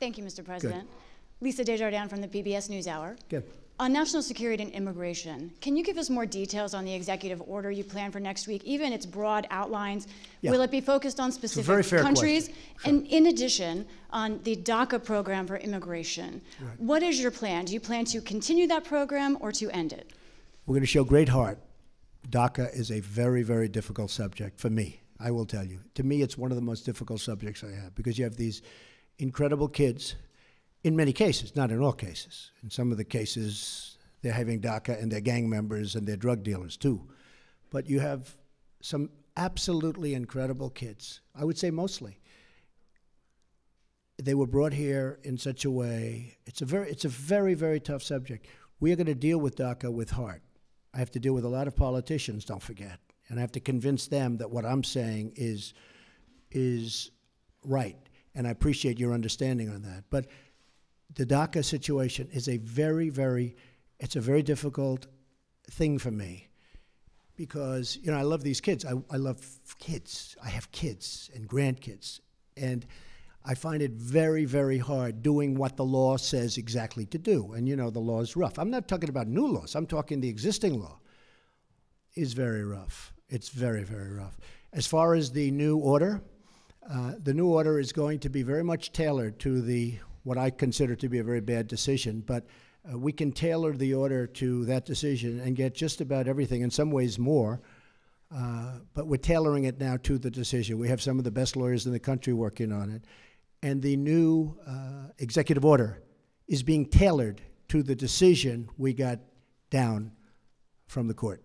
Thank you, Mr. President. Lisa Desjardins from the PBS NewsHour. Good. On national security and immigration, can you give us more details on the executive order you plan for next week, even its broad outlines? Yeah. Will it be focused on specific very fair countries? question. And in addition, on the DACA program for immigration, what is your plan? Do you plan to continue that program or to end it? We're going to show great heart. DACA is a very, very difficult subject for me. I will tell you. To me, it's one of the most difficult subjects I have because you have these incredible kids. In many cases, not in all cases. In some of the cases, they're having DACA and they're gang members and they're drug dealers too. But you have some absolutely incredible kids. I would say mostly. They were brought here in such a way. It's a very, it's a very, very tough subject. We are going to deal with DACA with heart. I have to deal with a lot of politicians. Don't forget, and I have to convince them that what I'm saying is is right. And I appreciate your understanding on that. But the DACA situation is a very, very, it's a very difficult thing for me because you know I love these kids. I, I love kids. I have kids and grandkids, and I find it very, very hard doing what the law says exactly to do. And you know the law is rough. I'm not talking about new laws. I'm talking the existing law is very rough. It's very, very rough. As far as the new order, uh, the new order is going to be very much tailored to the what I consider to be a very bad decision, but uh, we can tailor the order to that decision and get just about everything, in some ways more. Uh, but we're tailoring it now to the decision. We have some of the best lawyers in the country working on it. And the new uh, executive order is being tailored to the decision we got down from the court.